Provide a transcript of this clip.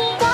に